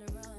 right around.